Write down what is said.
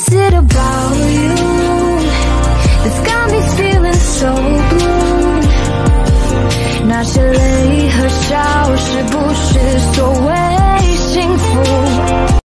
is it about you that's got me feeling so blue? 那些泪和笑是不是所谓？